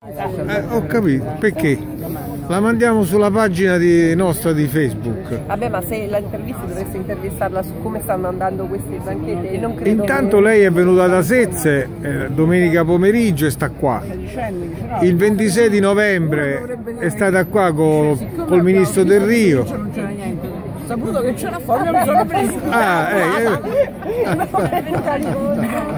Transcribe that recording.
Eh, ho capito, perché? La mandiamo sulla pagina di- nostra di Facebook. Vabbè, ma se la intervista dovreste intervistarla su come stanno andando questi banchetti non credo Intanto che... lei è venuta da Sezze eh, domenica pomeriggio e sta qua. Il 26 di novembre è stata qua col, col ministro Del Rio. Saputo che c'era fuori, mi sono preso. Ah, eh, eh.